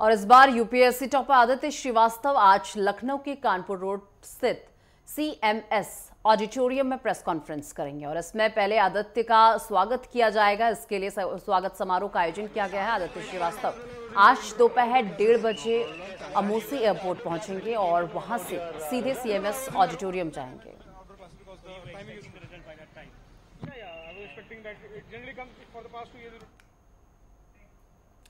और इस बार यूपीएससी टॉपर आदित्य श्रीवास्तव आज लखनऊ के कानपुर रोड स्थित सीएमएस ऑडिटोरियम में प्रेस कॉन्फ्रेंस करेंगे और इसमें पहले आदित्य का स्वागत किया जाएगा इसके लिए स्वागत समारोह का आयोजन किया गया है आदित्य श्रीवास्तव आज दोपहर डेढ़ बजे अमोसी एयरपोर्ट पहुँचेंगे और वहाँ से सीधे सीएमएस ऑडिटोरियम जाएँगे Yeah, yeah, I was expecting that. It generally comes for the past two years.